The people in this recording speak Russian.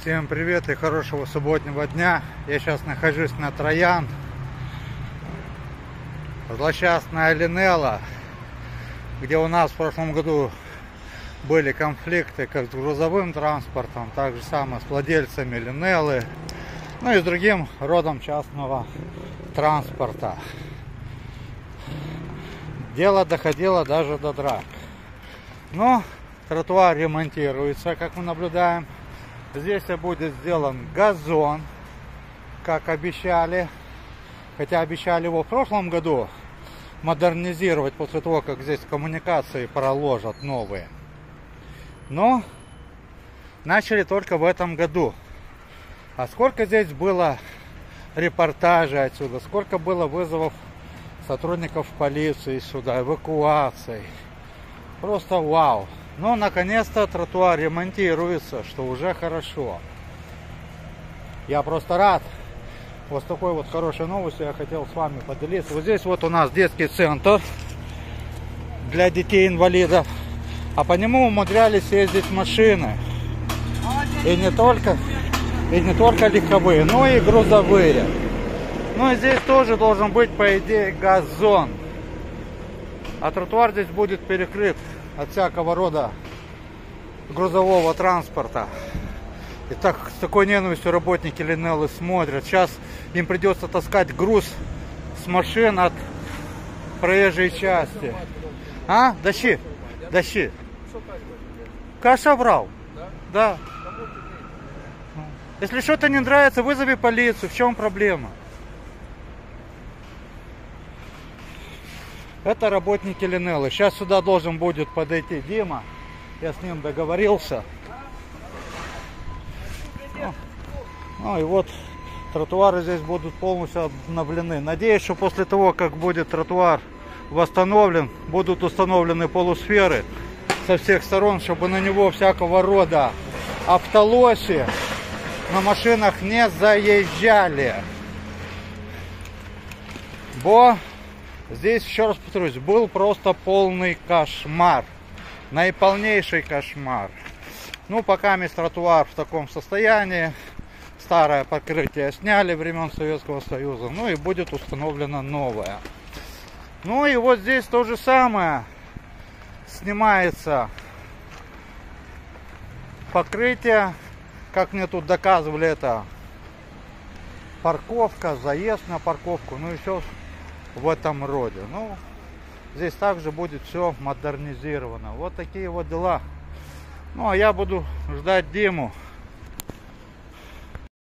Всем привет и хорошего субботнего дня. Я сейчас нахожусь на Троян. Злосчастная Линелла, где у нас в прошлом году были конфликты как с грузовым транспортом, так же самое с владельцами Линеллы, ну и с другим родом частного транспорта. Дело доходило даже до драк. Но тротуар ремонтируется, как мы наблюдаем. Здесь будет сделан газон, как обещали. Хотя обещали его в прошлом году модернизировать после того, как здесь коммуникации проложат новые. Но начали только в этом году. А сколько здесь было репортажей отсюда, сколько было вызовов сотрудников полиции сюда, эвакуаций. Просто вау. Но наконец-то тротуар ремонтируется, что уже хорошо. Я просто рад. Вот такой вот хорошей новостью я хотел с вами поделиться. Вот здесь вот у нас детский центр для детей-инвалидов. А по нему умудрялись ездить машины. И не только, и не только легковые, но и грузовые. Ну и здесь тоже должен быть, по идее, газон. А тротуар здесь будет перекрыт от всякого рода грузового транспорта. И так с такой ненавистью работники Линеллы смотрят. Сейчас им придется таскать груз с машин от проезжей части. А? Дощи? Дощи. Каша брал? Да. Если что-то не нравится, вызови полицию. В чем проблема? Это работники Линеллы. Сейчас сюда должен будет подойти Дима. Я с ним договорился. Ну, ну и вот тротуары здесь будут полностью обновлены. Надеюсь, что после того, как будет тротуар восстановлен, будут установлены полусферы со всех сторон, чтобы на него всякого рода автолоси на машинах не заезжали. Бо Здесь, еще раз повторюсь, был просто полный кошмар. Наиполнейший кошмар. Ну, пока весь тротуар в таком состоянии. Старое покрытие сняли времен Советского Союза. Ну и будет установлено новое. Ну и вот здесь то же самое. Снимается покрытие. Как мне тут доказывали, это парковка, заезд на парковку. Ну и все в этом роде. Ну, здесь также будет все модернизировано. Вот такие вот дела. Ну, а я буду ждать Диму.